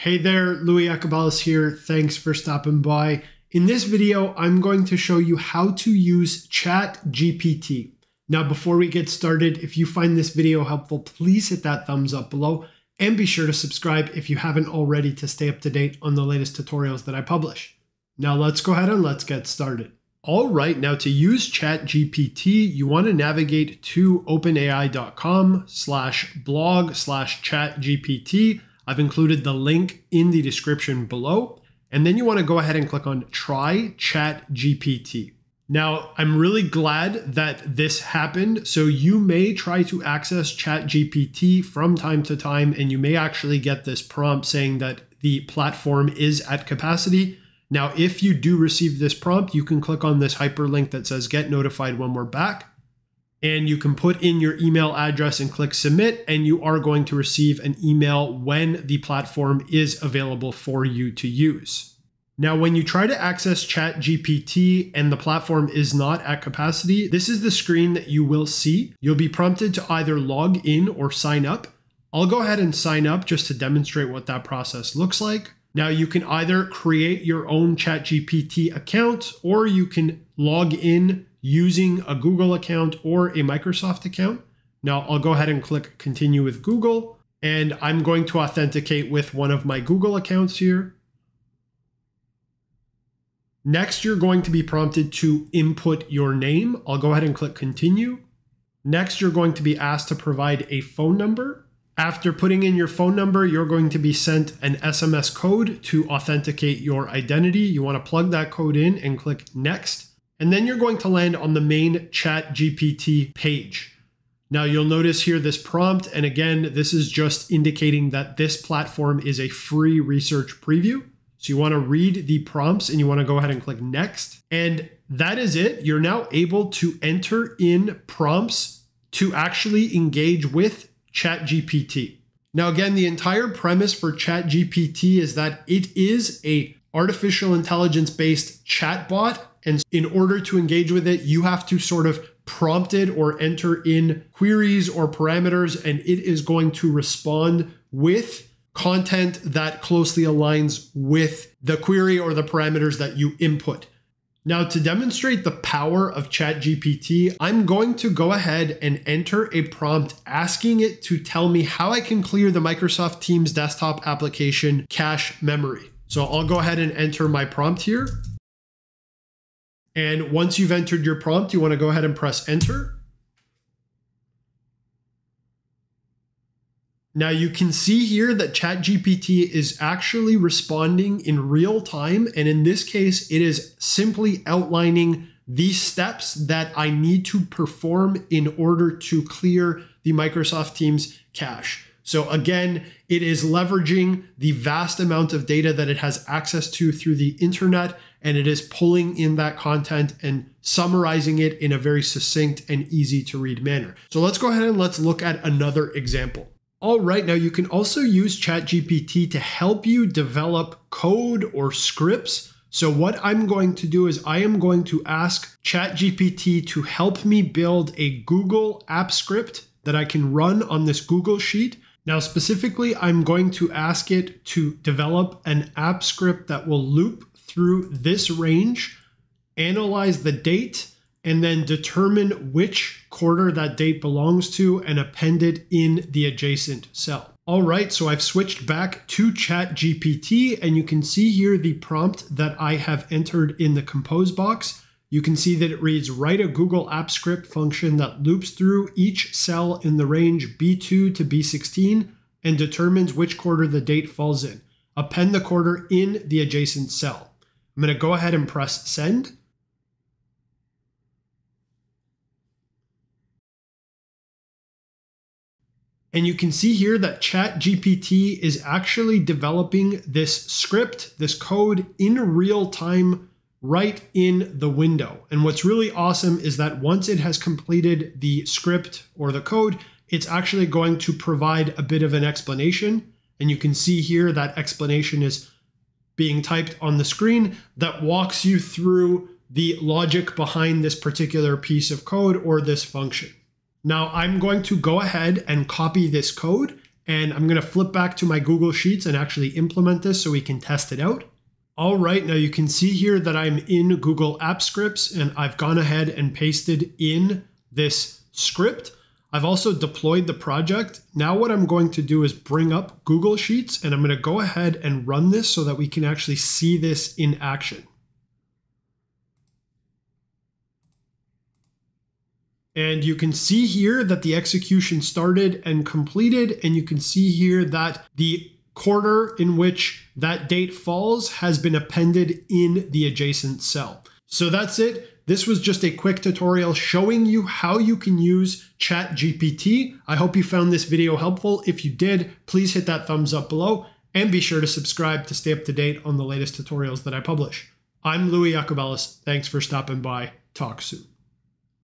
Hey there, Lui Iacobellis here. Thanks for stopping by. In this video, I'm going to show you how to use ChatGPT. Now, before we get started, if you find this video helpful, please hit that thumbs up below and be sure to subscribe if you haven't already to stay up to date on the latest tutorials that I publish. Now let's go ahead and let's get started. All right, now to use ChatGPT, you want to navigate to openai.com slash blog slash ChatGPT I've included the link in the description below. And then you want to go ahead and click on Try Chat GPT. Now, I'm really glad that this happened. So you may try to access Chat GPT from time to time, and you may actually get this prompt saying that the platform is at capacity. Now, if you do receive this prompt, you can click on this hyperlink that says get notified when we're back and you can put in your email address and click submit and you are going to receive an email when the platform is available for you to use. Now, when you try to access ChatGPT and the platform is not at capacity, this is the screen that you will see. You'll be prompted to either log in or sign up. I'll go ahead and sign up just to demonstrate what that process looks like. Now, you can either create your own ChatGPT account or you can log in using a Google account or a Microsoft account. Now I'll go ahead and click continue with Google and I'm going to authenticate with one of my Google accounts here. Next, you're going to be prompted to input your name. I'll go ahead and click continue. Next, you're going to be asked to provide a phone number. After putting in your phone number, you're going to be sent an SMS code to authenticate your identity. You want to plug that code in and click next. And then you're going to land on the main chat GPT page. Now you'll notice here this prompt, and again, this is just indicating that this platform is a free research preview. So you wanna read the prompts and you wanna go ahead and click next. And that is it. You're now able to enter in prompts to actually engage with ChatGPT. Now again, the entire premise for ChatGPT is that it is a artificial intelligence based chatbot and in order to engage with it, you have to sort of prompt it or enter in queries or parameters, and it is going to respond with content that closely aligns with the query or the parameters that you input. Now, to demonstrate the power of ChatGPT, I'm going to go ahead and enter a prompt asking it to tell me how I can clear the Microsoft Teams desktop application cache memory. So I'll go ahead and enter my prompt here. And once you've entered your prompt, you want to go ahead and press enter. Now you can see here that ChatGPT is actually responding in real time. And in this case, it is simply outlining the steps that I need to perform in order to clear the Microsoft Teams cache. So again, it is leveraging the vast amount of data that it has access to through the internet and it is pulling in that content and summarizing it in a very succinct and easy to read manner. So let's go ahead and let's look at another example. All right, now you can also use ChatGPT to help you develop code or scripts. So what I'm going to do is I am going to ask ChatGPT to help me build a Google app script that I can run on this Google Sheet. Now, specifically, I'm going to ask it to develop an app script that will loop through this range, analyze the date, and then determine which quarter that date belongs to and append it in the adjacent cell. All right, so I've switched back to ChatGPT and you can see here the prompt that I have entered in the compose box. You can see that it reads write a Google App Script function that loops through each cell in the range B2 to B16 and determines which quarter the date falls in. Append the quarter in the adjacent cell. I'm going to go ahead and press send. And you can see here that ChatGPT is actually developing this script, this code in real time right in the window. And what's really awesome is that once it has completed the script or the code, it's actually going to provide a bit of an explanation. And you can see here that explanation is being typed on the screen that walks you through the logic behind this particular piece of code or this function. Now I'm going to go ahead and copy this code And I'm going to flip back to my Google Sheets and actually implement this so we can test it out. All right, now you can see here that I'm in Google Apps Scripts and I've gone ahead and pasted in this script. I've also deployed the project. Now what I'm going to do is bring up Google Sheets and I'm going to go ahead and run this so that we can actually see this in action. And you can see here that the execution started and completed. And you can see here that the quarter in which that date falls has been appended in the adjacent cell. So that's it. This was just a quick tutorial showing you how you can use ChatGPT. I hope you found this video helpful. If you did, please hit that thumbs up below and be sure to subscribe to stay up to date on the latest tutorials that I publish. I'm Lui Iacobellis. Thanks for stopping by. Talk soon.